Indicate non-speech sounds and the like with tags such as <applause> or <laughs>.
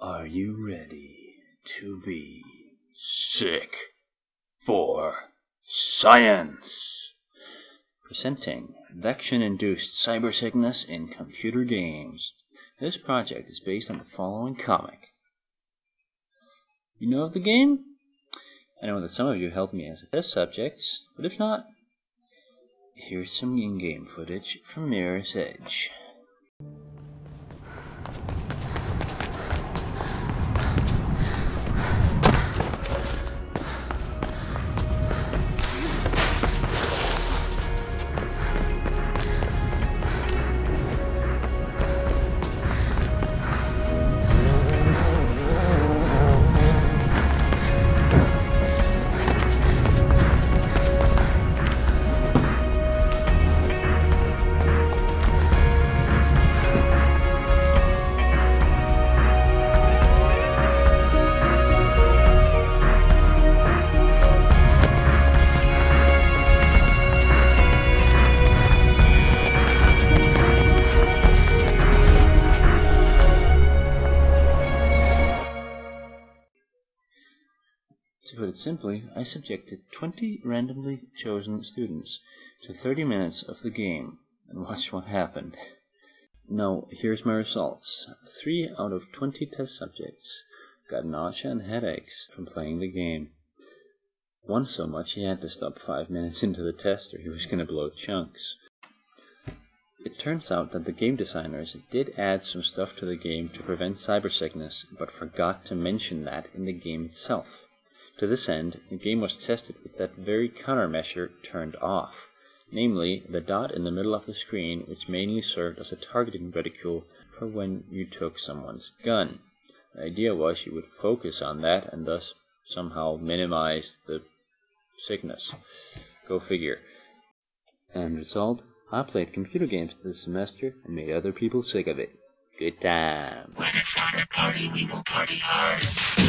Are you ready to be sick for science? Presenting Vection induced cyber sickness in computer games. This project is based on the following comic. You know of the game? I know that some of you helped me as test subjects, but if not, here's some in game footage from Mirror's Edge. To put it simply, I subjected 20 randomly chosen students to 30 minutes of the game and watched what happened. Now, here's my results. 3 out of 20 test subjects got nausea and headaches from playing the game. One so much he had to stop 5 minutes <laughs> into the test or he was going to blow chunks. It turns out that the game designers did add some stuff to the game to prevent cybersickness, but forgot to mention that in the game itself. To this end, the game was tested with that very countermeasure turned off, namely the dot in the middle of the screen which mainly served as a targeting reticule for when you took someone's gun. The idea was you would focus on that and thus somehow minimize the sickness. Go figure. End result, I played computer games this semester and made other people sick of it. Good time. When it's party, we will party hard.